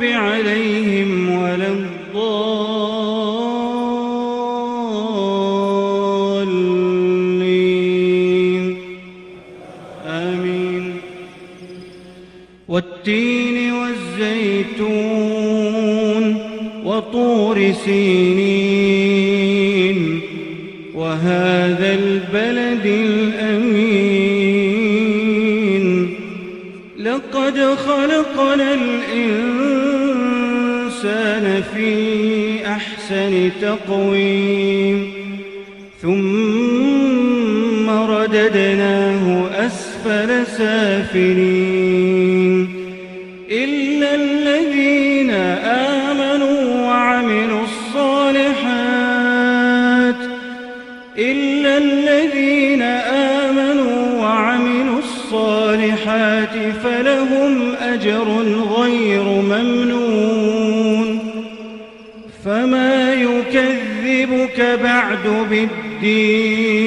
المغضوب عليهم ولا الضالين. آمين. والتين والزيتون وطور سينين. وهذا البلد الأمين. في أحسن تقويم. ثم رددناه أسفل سافلين. إلا الذين آمنوا وعملوا الصالحات. إلا الذين آمنوا وعملوا الصالحات فلهم أجر غير ممنون. فما يكذبك بعد بالدين؟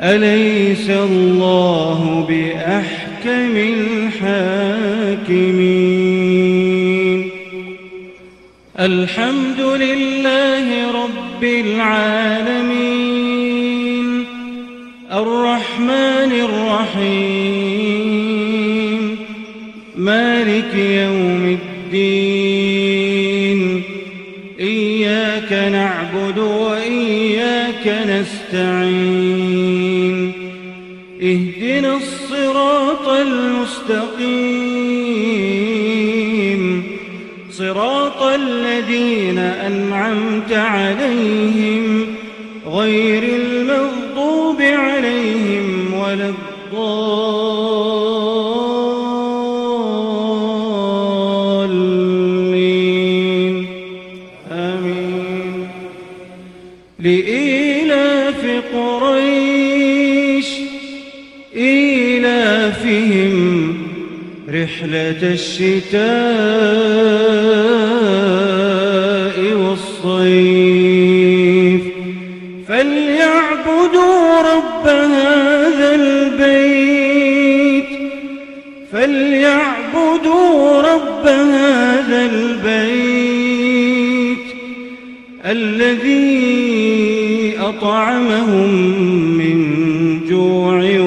أليس الله بأحكم الحاكمين؟ الحمد لله رب العالمين. الرحمن الرحيم. مالك يوم الدين. إياك نعبد وإياك نستعين. اهدنا الصراط المستقيم. صراط الذين أنعمت عليهم. غير المغضوب عليهم ولا الضالين. آمين. لإيلاف قريش إيلافهم رحلة الشتاء والصيف. فليعبدوا رب هذا البيت فليعبدوا رب هذا البيت. الذي أطعمهم من جوع